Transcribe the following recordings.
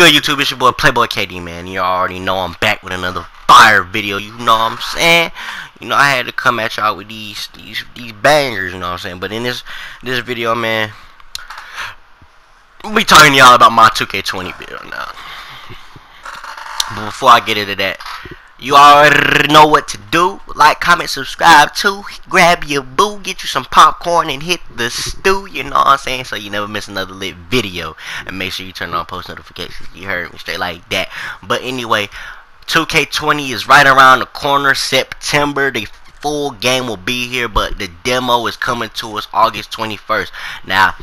good, YouTube? It's your boy Playboiii KD, man. You already know I'm back with another fire video. You know what I'm saying? You know I had to come at y'all with these these these bangers. You know what I'm saying? But in this this video, man, we talking y'all about my 2K20 build now. But before I get into that, you already know what to do. Like, comment, subscribe too. Grab your boo, get you some popcorn, and hit the stew. You know what I'm saying? So you never miss another lit video. And make sure you turn on post notifications. You heard me straight like that. But anyway, 2K20 is right around the corner. September. The full game will be here, but the demo is coming to us August 21st. Now,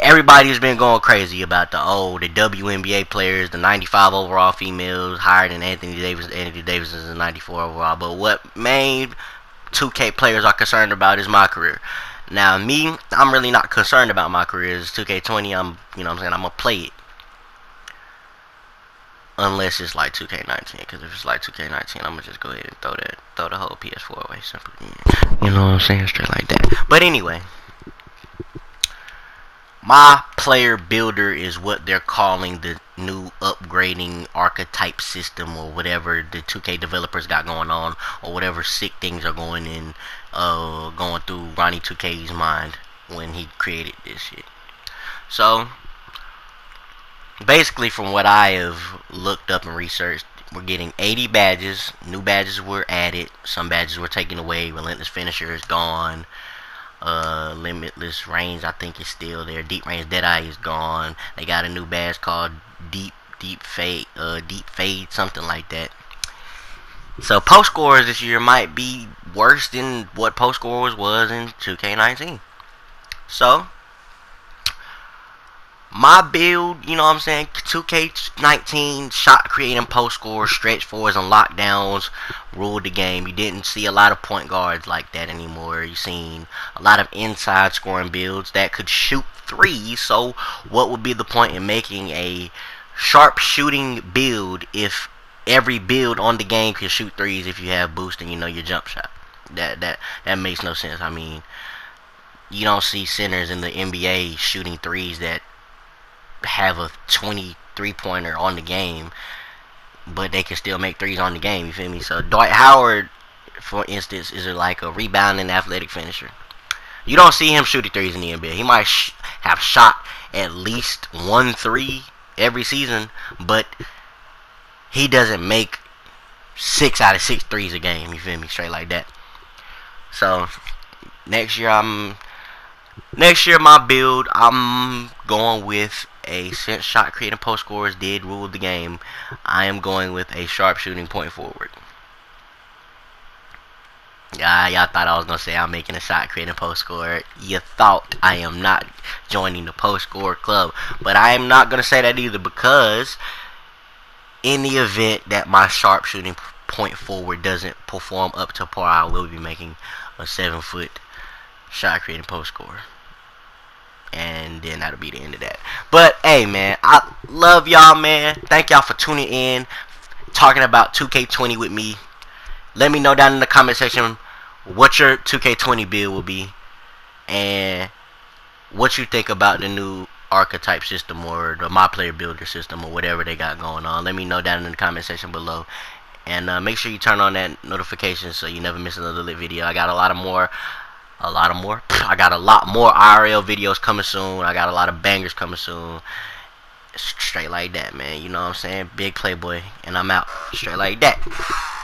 everybody's been going crazy about the oh the WNBA players, the 95 overall females higher than Anthony Davis. Anthony Davis is a 94 overall. But what main 2K players are concerned about is my career. Now me, I'm really not concerned about my career. It's 2K20. I'm you know what I'm saying I'm gonna play it. Unless it's like 2K19, because if it's like 2K19, I'm gonna just go ahead and throw that, throw the whole PS4 away. Simply, you know what I'm saying, straight like that. But anyway, my player builder is what they're calling the new upgrading archetype system or whatever the 2K developers got going on or whatever sick things are going in uh going through Ronnie 2K's mind when he created this shit. So basically from what I have looked up and researched we're getting 80 badges. New badges were added. Some badges were taken away. Relentless Finisher is gone uh limitless range i think is still there. Deep range deadeye is gone. They got a new badge called deep deep fade uh deep fade something like that. So post scores this year might be worse than what post scores was in 2k19 so my build, you know what I'm saying? 2K19 shot creating post scores, stretch fours, and lockdowns ruled the game. You didn't see a lot of point guards like that anymore. You seen a lot of inside scoring builds that could shoot threes. So, what would be the point in making a sharp shooting build if every build on the game can shoot threes if you have boost and you know your jump shot? That that that makes no sense. I mean, you don't see centers in the NBA shooting threes that have a 23 pointer on the game, but they can still make threes on the game. You feel me? So Dwight Howard, for instance, is like a rebounding athletic finisher. You don't see him shooting threes in the NBA. He might sh have shot at least one three every season, but he doesn't make six out of six threes a game. You feel me? Straight like that. So next year I'm next year my build I'm going with a since shot creating post scores did rule the game, I am going with a sharp shooting point forward. Yeah, y'all thought I was gonna say I'm making a shot creating post score. You thought I am not joining the post score club, but I am not gonna say that either because in the event that my sharp shooting point forward doesn't perform up to par, I will be making a seven foot shot creating post score and then that'll be the end of that. But hey, man, I love y'all, man. Thank y'all for tuning in, talking about 2K20 with me. Let me know down in the comment section what your 2K20 build will be, and what you think about the new archetype system or the my player builder system or whatever they got going on. Let me know down in the comment section below. And uh, make sure you turn on that notification so you never miss another lit video. I got a lot of more a lot of more. I got a lot more IRL videos coming soon. I got a lot of bangers coming soon. Straight like that, man. You know what I'm saying? Big Playboy. And I'm out. Straight like that.